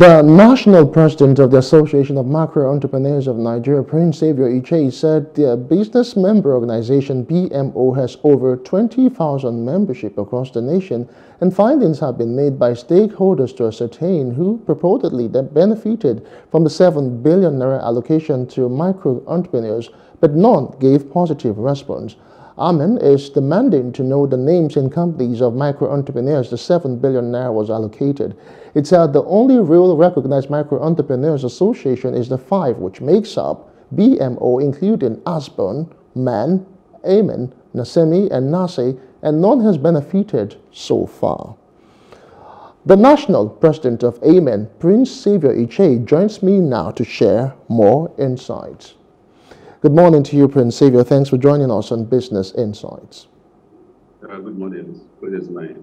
The national president of the Association of Micro Entrepreneurs of Nigeria, Prince Xavier Iche, said the business member organization BMO has over 20,000 membership across the nation, and findings have been made by stakeholders to ascertain who purportedly benefited from the 7 billion naira allocation to micro entrepreneurs, but none gave positive response. Amen is demanding to know the names and companies of micro entrepreneurs the 7 billion naira was allocated. It said the only real recognized micro entrepreneurs association is the five, which makes up BMO, including Asbon, MAN, Amen, NASME, and NASSI, and none has benefited so far. The national president of Amen, Prince Xavier Iche, joins me now to share more insights. Good morning to you, Prince Xavier. Thanks for joining us on Business Insights. Uh, good morning. Good is mine.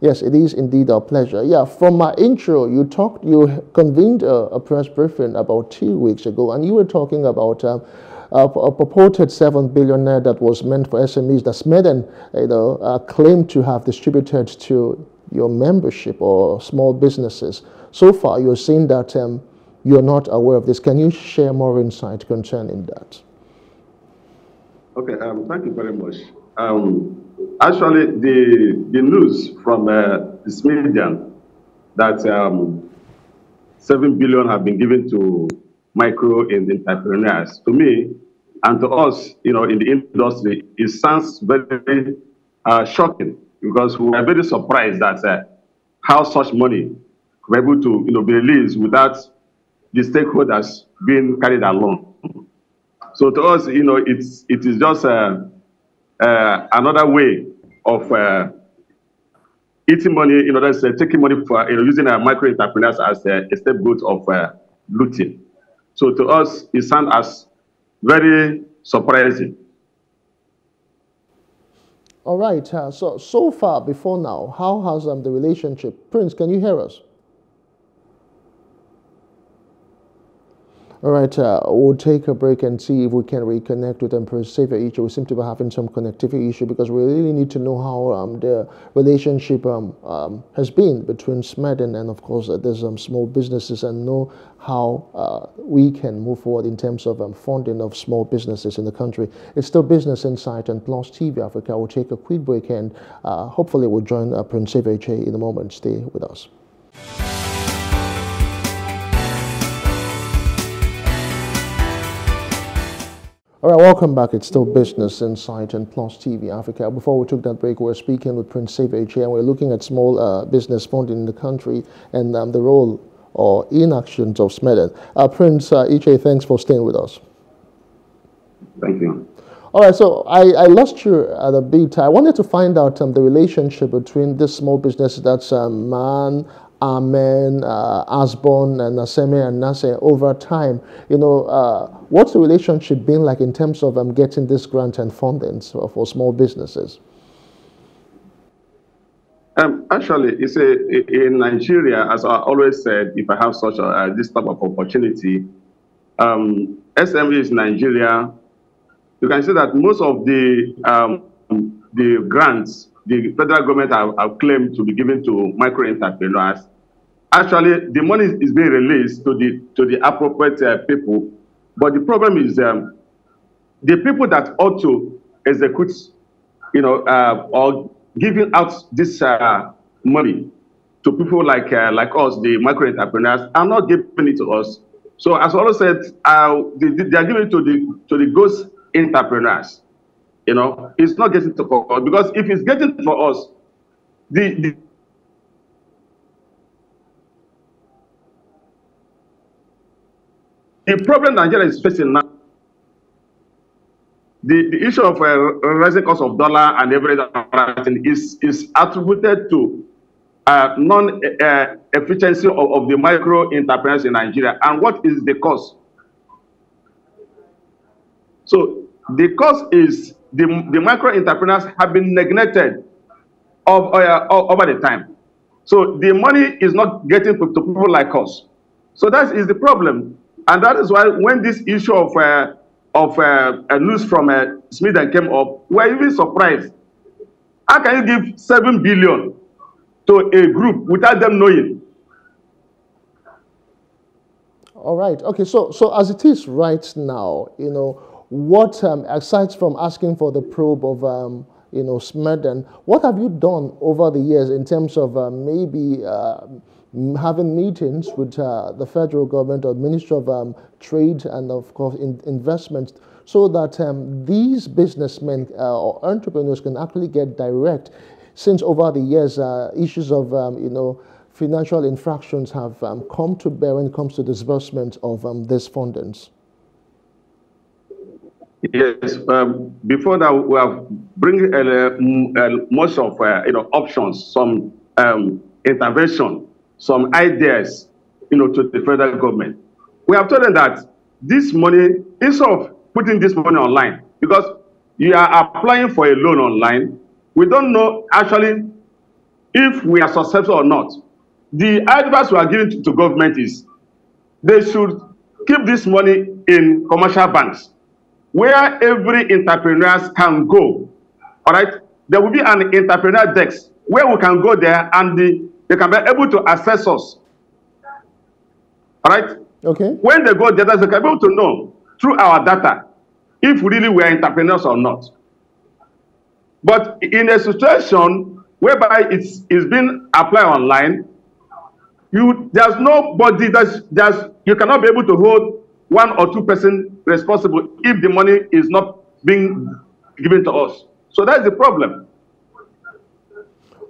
Yes, it is indeed our pleasure. Yeah, from my intro, you talked, you convened a, a press briefing about two weeks ago, and you were talking about uh, a, a, purported seven billionaire that was meant for SMEs that SMEDAN, you know, uh, claimed to have distributed to your membership or small businesses. So far, you're saying that um, you're not aware of this. Can you share more insight concerning that? Okay, um, thank you very much. Um, actually, the the news from uh, this that um, seven billion have been given to micro and entrepreneurs to me and to us, you know, in the industry, it sounds very uh, shocking because we are very surprised that uh, how such money were able to, you know, be released without the stakeholders being carried along. So to us, you know, it's it is just uh, uh, another way of uh, eating money in order to taking money for you know, using a micro entrepreneurs as a, a scapegoat of uh, looting. So to us, it sounds as very surprising. All right. Uh, so so far, before now, how has um, the relationship? Prince, can you hear us? All right, uh, we'll take a break and see if we can reconnect with Emperor Xavier Iche. We seem to be having some connectivity issue because we really need to know how um, the relationship um, um, has been between SMEDAN and, of course, uh, there's some small businesses and know how uh, we can move forward in terms of um, funding of small businesses in the country. It's still Business Insight and Plus TV Africa. We'll take a quick break and uh, hopefully we'll join uh, Prince in a moment. Stay with us. All right, welcome back. It's still Business Insight and Plus TV Africa. Before we took that break, we are speaking with Prince Xavier Iche, and we're looking at small uh, business funding in the country and um, the role or inactions of SMEDAN. Uh, Prince uh, Iche, thanks for staying with us. Thank you. All right, so I, I lost you at a bit. I wanted to find out um, the relationship between this small business that's um, Man, Amen, uh, Asbon, and NASME and NASSI over time. You know, uh, what's the relationship been like in terms of um, getting this grant and funding for, for small businesses? Um, actually, it's a, in Nigeria, as I always said, if I have such a, uh, this type of opportunity, um, SMEs Nigeria, you can see that most of the um, the grants the federal government have, have claimed to be given to micro entrepreneurs, actually the money is being released to the to the appropriate uh, people. But the problem is um, the people that ought to execute, you know, uh, or giving out this uh, money to people like uh, like us, the micro entrepreneurs, are not giving it to us. So as I said, uh, they, they are giving it to the to the ghost entrepreneurs. You know, it's not getting to us because if it's getting for us, the, the the problem Nigeria is facing now, the, the issue of uh, rising cost of dollar and everything is is attributed to uh, non-efficiency uh, of, of the micro entrepreneurs in Nigeria. And what is the cause? So the cause is the, the micro entrepreneurs have been neglected of, uh, over the time. So the money is not getting to, people like us. So that is the problem. And that is why when this issue of, uh, of uh, news from uh, SMEDAN came up, we are even surprised. How can you give 7 billion to a group without them knowing? All right. Okay. So, so as it is right now, you know, what um, aside from asking for the probe of um, you know SMEDAN, what have you done over the years in terms of uh, maybe uh, having meetings with uh, the federal government or Ministry of um, Trade and of course in investment, so that um, these businessmen uh, or entrepreneurs can actually get direct. Since over the years, uh, issues of um, you know financial infractions have um, come to bear when it comes to disbursement of um, these fundings? Yes, um, before that, we have bring uh, uh, most of uh, you know options, some um, intervention, some ideas, you know, to the federal government. We have told them that this money, instead of putting this money online, because you are applying for a loan online, we don't know actually if we are successful or not. The advice we are giving to, to government is they should keep this money in commercial banks where every entrepreneur can go. All right, there will be an entrepreneur desk where we can go there and the, they can be able to assess us. All right. Okay. When they go there, they can be able to know through our data if really we are entrepreneurs or not. But in a situation whereby it's, it's been applied online, you there's nobody that's there's you cannot be able to hold one or two person responsible if the money is not being given to us. So that's the problem.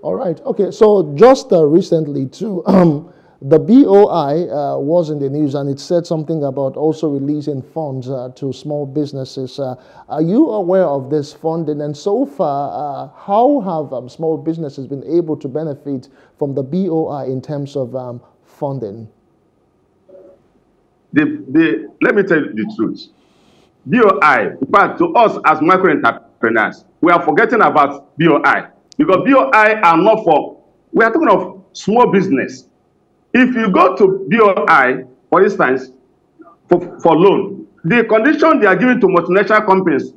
All right. Okay. So just uh, recently, too, um, the BOI uh, was in the news and it said something about also releasing funds uh, to small businesses. Uh, are you aware of this funding? And so far, uh, how have um, small businesses been able to benefit from the BOI in terms of um, funding? The, the, let me tell you the truth. BOI, in fact, to us as micro entrepreneurs, we are forgetting about BOI because BOI are not for, we are talking of small business If you go to BOI, for instance, for, for loan, the condition they are giving to multinational companies,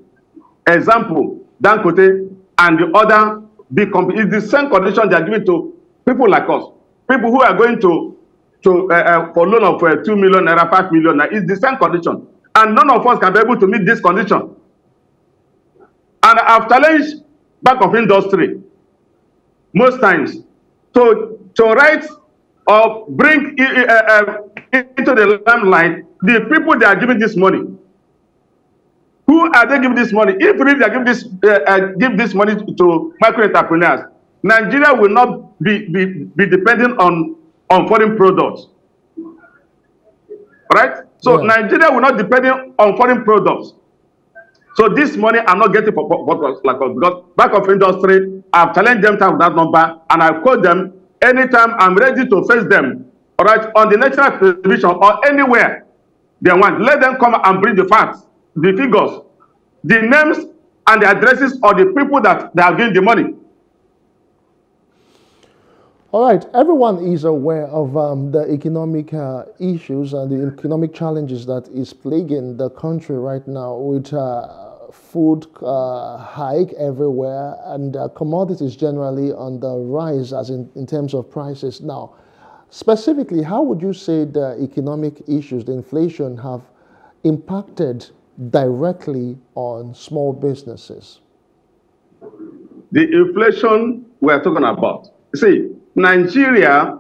example, Dangote and the other big companies, is the same condition they are giving to people like us. People who are going to, to uh, uh, for loan of uh, 2 million naira, 5 million naira, it's the same condition. And none of us can be able to meet this condition. And I've challenged Bank of Industry most times to, to write or bring uh, uh, into the limelight the people they are giving this money. Who are they giving this money? If really they are giving this, uh, uh, give this money to micro entrepreneurs, Nigeria will not be, be, be dependent on, on foreign products. Right? So yeah. Nigeria will not depend on foreign products. So this money I'm not getting for, for, for like because Bank of Industry, I've challenged them to that number and I've called them anytime I'm ready to face them, all right, on the national television or anywhere they want, let them come and bring the facts, the figures, the names and the addresses of the people that they are giving the money. All right, everyone is aware of um, the economic uh, issues and the economic challenges that is plaguing the country right now with uh, food uh, hike everywhere and uh, commodities generally on the rise as in, in terms of prices. Now, specifically, how would you say the economic issues, the inflation have impacted directly on small businesses? The inflation we're talking about. See, Nigeria,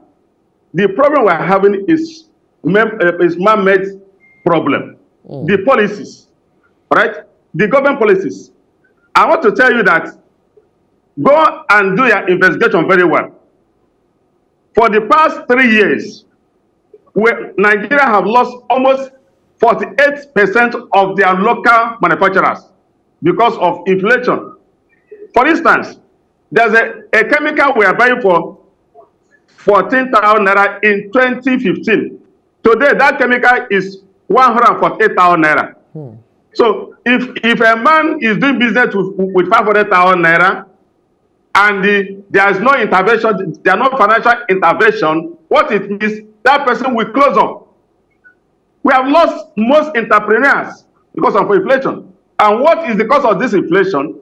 the problem we're having is, uh, is man-made problem. Mm. The policies, right? the government policies. I want to tell you that go and do your investigation very well. For the past three years, where Nigeria have lost almost 48% of their local manufacturers because of inflation. For instance, there's a, a chemical we are buying for 14,000 naira in 2015. Today, that chemical is 148,000 naira. Hmm. So if if a man is doing business with, with 500,000 naira and the, there is no intervention, there are no financial intervention, what it means, that person will close up. We have lost most entrepreneurs because of inflation. And what is the cause of this inflation?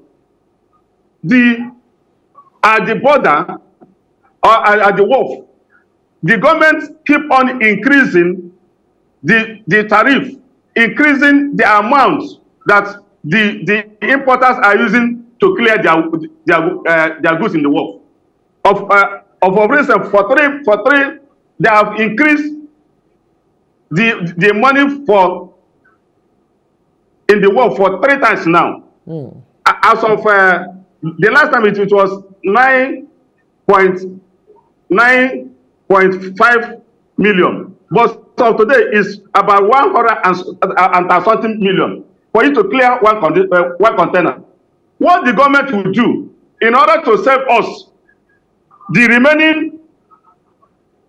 The at the border or at, at the wharf, the government keep on increasing the, the tariff, increasing the amount that the, the importers are using to clear their, their, uh, their goods in the world. Of, uh, of, recent, for three, for three, they have increased the, the money for in the world for three times now. Mm. As of uh, the last time it, it was 9.9.5 million. But so today is about 100 and, and something million for you to clear one, con uh, one container. What the government will do in order to save us the remaining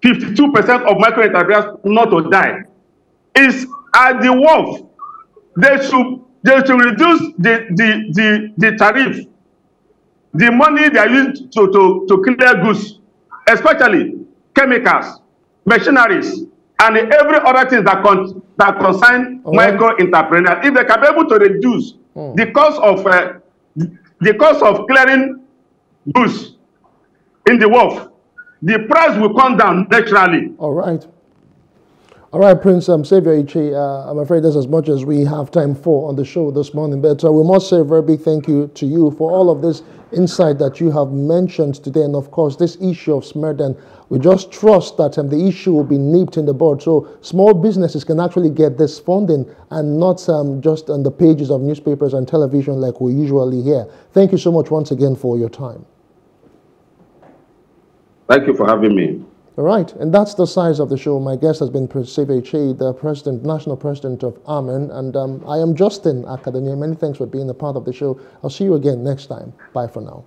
52% of micro enterprises not to die is at the wharf. They should they should reduce the the the, the tariff, the money they are using to, to, to clear goods, especially chemicals, machineries, and every other thing that con that concern oh. micro entrepreneurs. If they can be able to reduce oh. the cost of uh, the cost of clearing goods in the wharf, the price will come down naturally. All right. All right, Prince um, Xavier Iche, uh, I'm afraid that's as much as we have time for on the show this morning. But uh, we must say a very big thank you to you for all of this insight that you have mentioned today. And of course, this issue of SMEDAN, we just trust that um, the issue will be nipped in the bud. So small businesses can actually get this funding and not um, just on the pages of newspapers and television like we usually hear. Thank you so much once again for your time. Thank you for having me. All right, and that's the size of the show. My guest has been Seve Che, the president, national president of Amen, and um, I am Justin Academy. Many thanks for being a part of the show. I'll see you again next time. Bye for now.